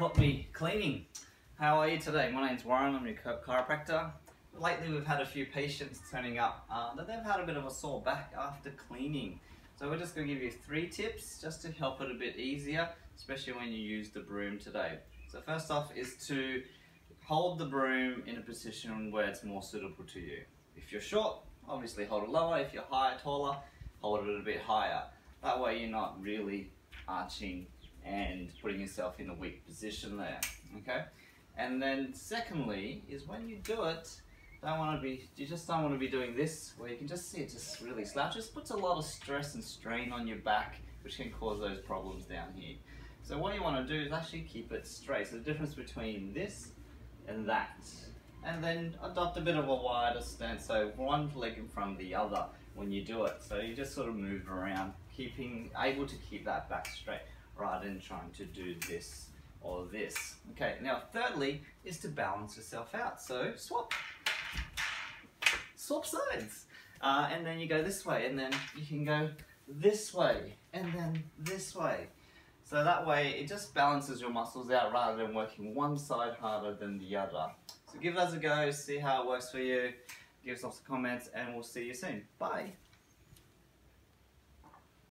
caught me cleaning. How are you today? My name's Warren, I'm your chiropractor. Lately we've had a few patients turning up uh, that they've had a bit of a sore back after cleaning. So we're just going to give you three tips just to help it a bit easier, especially when you use the broom today. So first off is to hold the broom in a position where it's more suitable to you. If you're short, obviously hold it lower. If you're higher, taller, hold it a bit higher. That way you're not really arching and putting yourself in a weak position there, okay? And then secondly, is when you do it, don't want to be, you just don't want to be doing this, where you can just see it just really slouch. Just puts a lot of stress and strain on your back, which can cause those problems down here. So what you want to do is actually keep it straight. So the difference between this and that. And then adopt a bit of a wider stance, so one leg in front of the other when you do it. So you just sort of move around, keeping able to keep that back straight rather than trying to do this or this. Okay, now thirdly is to balance yourself out. So swap, swap sides. Uh, and then you go this way and then you can go this way and then this way. So that way it just balances your muscles out rather than working one side harder than the other. So give us a go, see how it works for you, give us lots of comments and we'll see you soon. Bye.